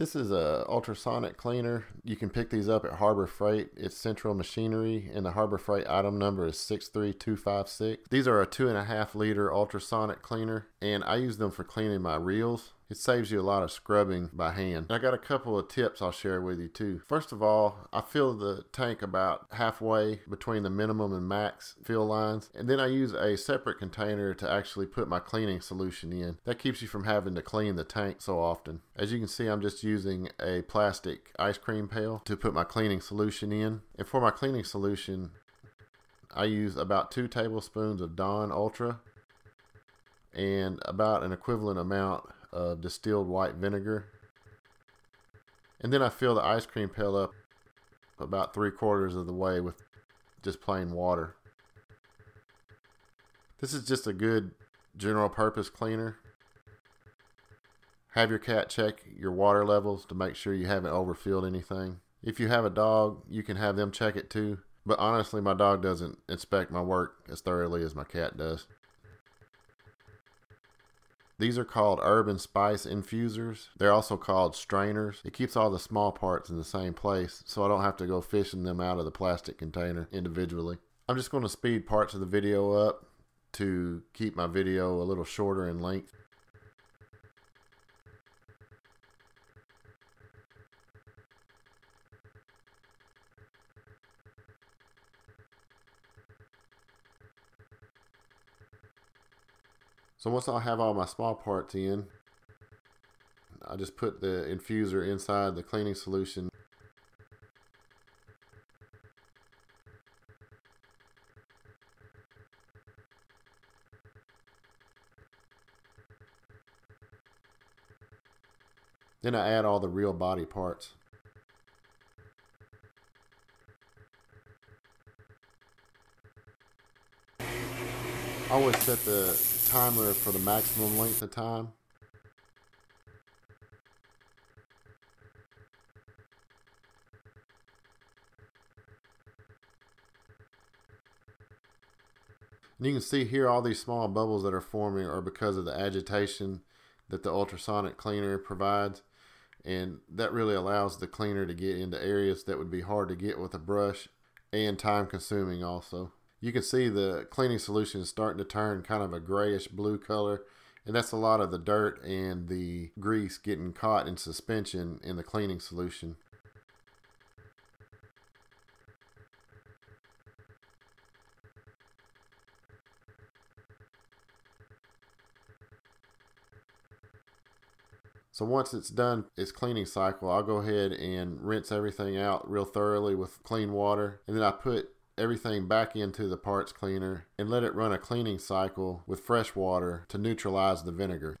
This is a ultrasonic cleaner. You can pick these up at Harbor Freight. It's Central Machinery, and the Harbor Freight item number is 63256. These are a two and a half liter ultrasonic cleaner, and I use them for cleaning my reels. It saves you a lot of scrubbing by hand. I got a couple of tips I'll share with you too. First of all, I fill the tank about halfway between the minimum and max fill lines, and then I use a separate container to actually put my cleaning solution in. That keeps you from having to clean the tank so often. As you can see, I'm just using a plastic ice cream pail to put my cleaning solution in. And for my cleaning solution, I use about two tablespoons of Dawn Ultra and about an equivalent amount of distilled white vinegar. And then I fill the ice cream pail up about three quarters of the way with just plain water. This is just a good general purpose cleaner. Have your cat check your water levels to make sure you haven't overfilled anything. If you have a dog, you can have them check it too. But honestly, my dog doesn't inspect my work as thoroughly as my cat does. These are called urban spice infusers. They're also called strainers. It keeps all the small parts in the same place so I don't have to go fishing them out of the plastic container individually. I'm just going to speed parts of the video up to keep my video a little shorter in length. So once I have all my small parts in, I just put the infuser inside the cleaning solution. Then I add all the reel body parts. Always set the timer for the maximum length of time. And you can see here all these small bubbles that are forming are because of the agitation that the ultrasonic cleaner provides. And that really allows the cleaner to get into areas that would be hard to get with a brush and time consuming also you can see the cleaning solution is starting to turn kind of a grayish blue color and that's a lot of the dirt and the grease getting caught in suspension in the cleaning solution. So once it's done its cleaning cycle, I'll go ahead and rinse everything out real thoroughly with clean water. And then I put everything back into the parts cleaner and let it run a cleaning cycle with fresh water to neutralize the vinegar.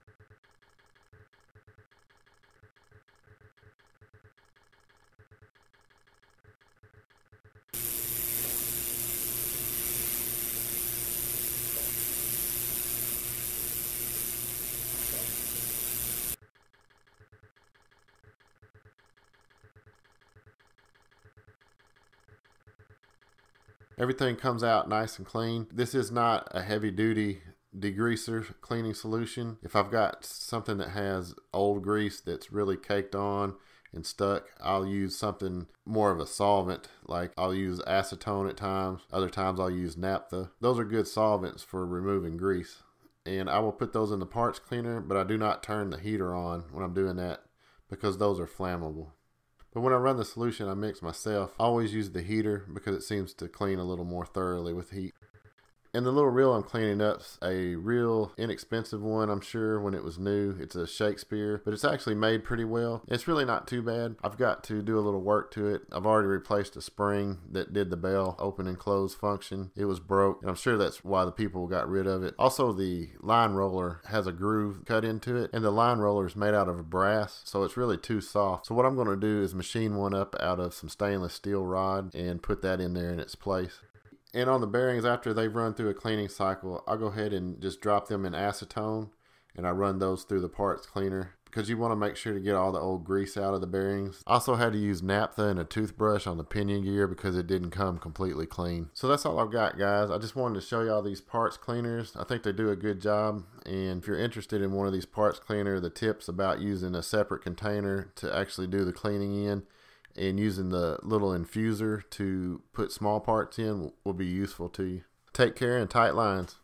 Everything comes out nice and clean. This is not a heavy duty degreaser cleaning solution. If I've got something that has old grease that's really caked on and stuck, I'll use something more of a solvent. Like I'll use acetone at times. Other times I'll use naphtha. Those are good solvents for removing grease. And I will put those in the parts cleaner, but I do not turn the heater on when I'm doing that because those are flammable. But when I run the solution I mix myself, I always use the heater because it seems to clean a little more thoroughly with heat. And the little reel I'm cleaning up's a real inexpensive one, I'm sure, when it was new. It's a Shakespeare, but it's actually made pretty well. It's really not too bad. I've got to do a little work to it. I've already replaced a spring that did the bail open and close function. It was broke, and I'm sure that's why the people got rid of it. Also, the line roller has a groove cut into it, and the line roller is made out of brass, so it's really too soft. So what I'm going to do is machine one up out of some stainless steel rod and put that in there in its place. And on the bearings, after they've run through a cleaning cycle, I'll go ahead and just drop them in acetone and I run those through the parts cleaner because you want to make sure to get all the old grease out of the bearings. Also had to use naphtha and a toothbrush on the pinion gear because it didn't come completely clean. So that's all I've got guys. I just wanted to show you all these parts cleaners. I think they do a good job and if you're interested in one of these parts cleaner, the tips about using a separate container to actually do the cleaning in and using the little infuser to put small parts in will be useful to you. Take care and tight lines.